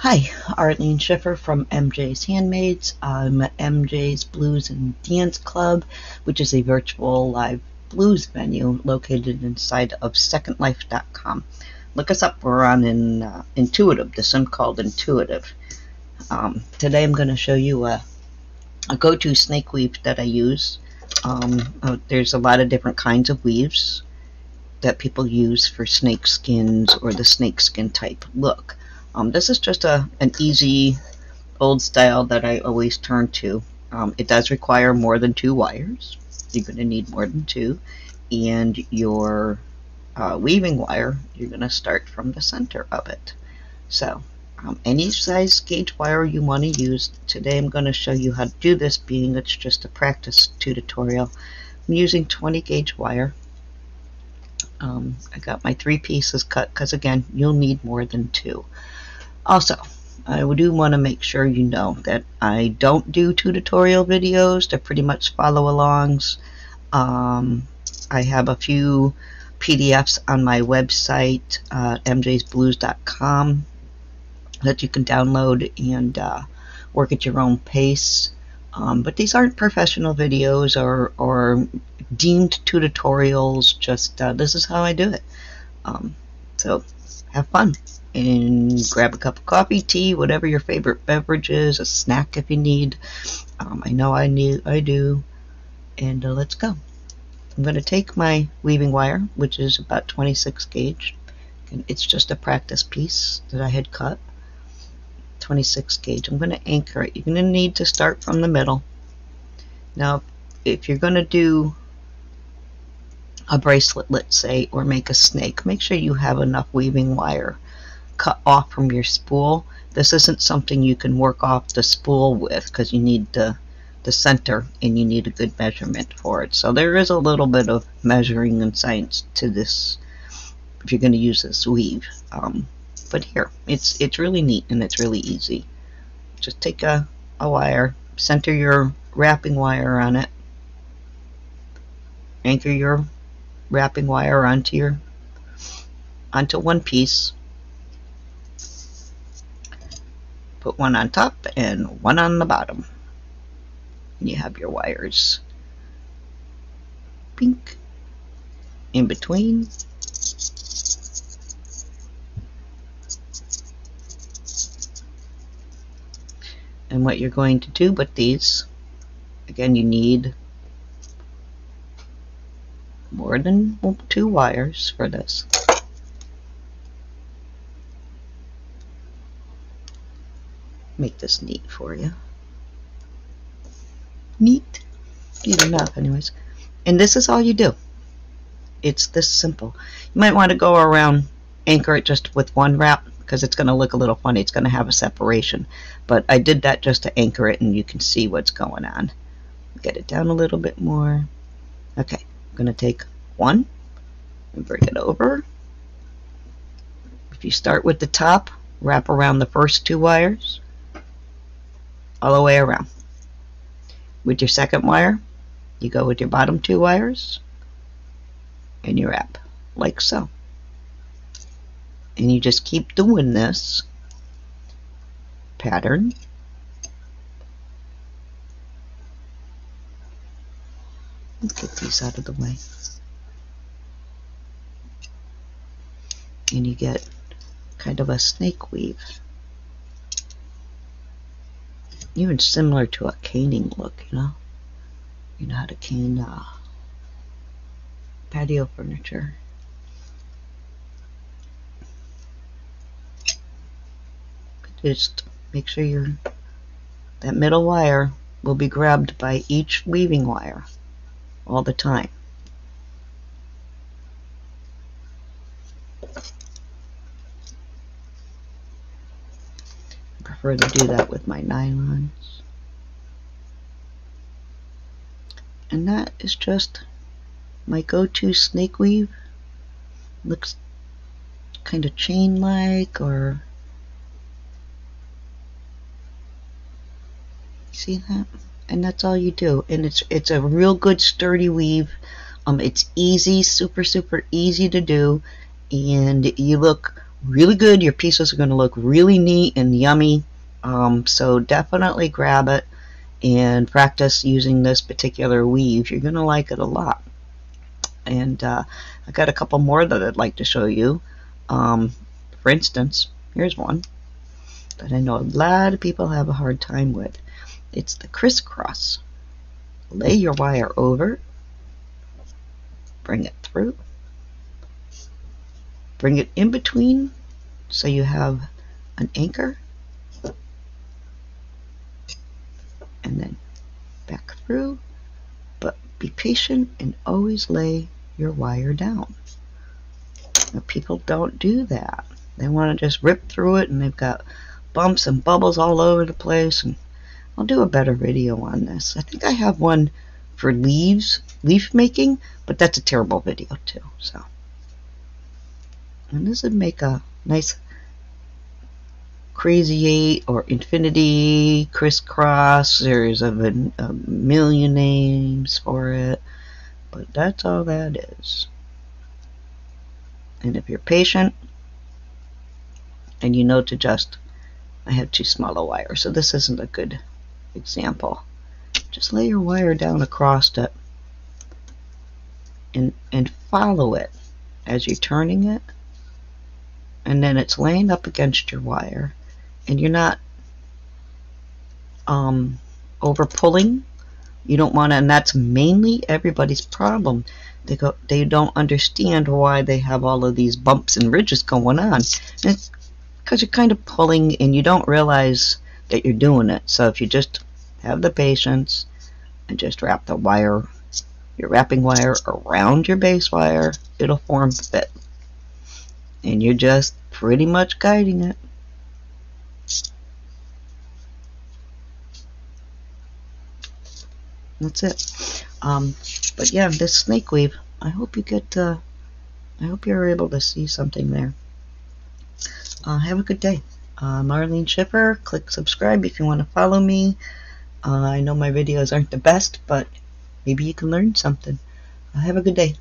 Hi, Arlene Schiffer from MJ's Handmaids. I'm at MJ's Blues and Dance Club, which is a virtual live blues venue located inside of SecondLife.com. Look us up. We're on in, uh, Intuitive, the sim called Intuitive. Um, today I'm going to show you a, a go-to snake weave that I use. Um, uh, there's a lot of different kinds of weaves that people use for snake skins or the snake skin type look. Um, this is just a an easy old style that I always turn to. Um, it does require more than two wires. You're going to need more than two. And your uh, weaving wire, you're going to start from the center of it. So um, any size gauge wire you want to use. Today I'm going to show you how to do this being it's just a practice tutorial. I'm using 20 gauge wire. Um, I got my three pieces cut because again you'll need more than two. Also, I do want to make sure you know that I don't do tutorial videos. They're pretty much follow-alongs. Um, I have a few PDFs on my website, uh, mjsblues.com, that you can download and uh, work at your own pace. Um, but these aren't professional videos or, or deemed tutorials, just uh, this is how I do it. Um, so have fun and grab a cup of coffee, tea, whatever your favorite beverage is, a snack if you need. Um, I know I need, I do. And uh, let's go. I'm going to take my weaving wire, which is about 26 gauge. And it's just a practice piece that I had cut. 26 gauge. I'm going to anchor it. You're going to need to start from the middle. Now, if you're going to do a bracelet, let's say, or make a snake, make sure you have enough weaving wire cut off from your spool. This isn't something you can work off the spool with because you need the, the center and you need a good measurement for it. So there is a little bit of measuring and science to this if you're going to use this weave. Um, but here, it's, it's really neat and it's really easy. Just take a, a wire, center your wrapping wire on it, anchor your wrapping wire onto your onto one piece Put one on top and one on the bottom. And you have your wires. Pink. In between. And what you're going to do with these, again, you need more than two wires for this. make this neat for you. Neat. Neat enough, anyways. And this is all you do. It's this simple. You might want to go around, anchor it just with one wrap, because it's going to look a little funny. It's going to have a separation. But I did that just to anchor it, and you can see what's going on. Get it down a little bit more. Okay, going to take one and bring it over. If you start with the top, wrap around the first two wires all the way around. With your second wire, you go with your bottom two wires and you wrap like so. And you just keep doing this pattern. Get these out of the way. And you get kind of a snake weave even similar to a caning look, you know? You know how to cane uh, patio furniture. Just make sure your that middle wire will be grabbed by each weaving wire all the time. I prefer to do that with my nylons. And that is just my go-to snake weave. Looks kind of chain-like or see that? And that's all you do. And it's it's a real good sturdy weave. Um, it's easy, super, super easy to do. And you look really good. Your pieces are going to look really neat and yummy. Um, so definitely grab it and practice using this particular weave. You're going to like it a lot. And uh, I got a couple more that I'd like to show you. Um, for instance, here's one that I know a lot of people have a hard time with. It's the crisscross. Lay your wire over, bring it through, bring it in between so you have an anchor, and then back through, but be patient and always lay your wire down. Now, people don't do that. They want to just rip through it and they've got bumps and bubbles all over the place and I'll do a better video on this. I think I have one for leaves, leaf making, but that's a terrible video too. So, and this would make a nice crazy eight or infinity crisscross. There's a, a million names for it, but that's all that is. And if you're patient and you know to just, I have too small a wire, so this isn't a good example. Just lay your wire down across it and, and follow it as you're turning it. And then it's laying up against your wire and you're not um, over pulling. You don't want to, and that's mainly everybody's problem. They go, they don't understand why they have all of these bumps and ridges going on. And it's because you're kind of pulling and you don't realize that you're doing it. So if you just have the patience and just wrap the wire, your wrapping wire around your base wire, it'll form fit. And you're just pretty much guiding it. That's it. Um, but yeah, this snake weave, I hope you get, uh, I hope you're able to see something there. Uh, have a good day. Uh, Marlene Schiffer, click subscribe if you want to follow me. Uh, I know my videos aren't the best, but maybe you can learn something. Uh, have a good day.